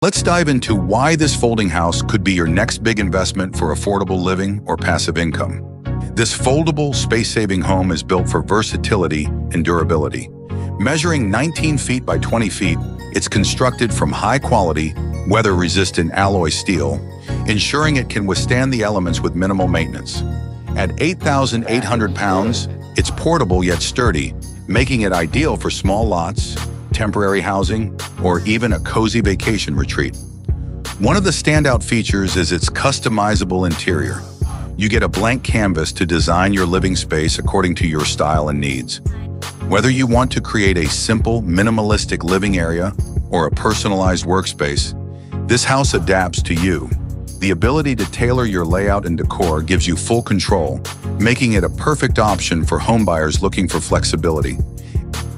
Let's dive into why this folding house could be your next big investment for affordable living or passive income. This foldable, space-saving home is built for versatility and durability. Measuring 19 feet by 20 feet, it's constructed from high-quality, weather-resistant alloy steel, ensuring it can withstand the elements with minimal maintenance. At 8,800 pounds, it's portable yet sturdy, making it ideal for small lots, temporary housing, or even a cozy vacation retreat. One of the standout features is its customizable interior. You get a blank canvas to design your living space according to your style and needs. Whether you want to create a simple, minimalistic living area or a personalized workspace, this house adapts to you. The ability to tailor your layout and decor gives you full control, making it a perfect option for homebuyers looking for flexibility.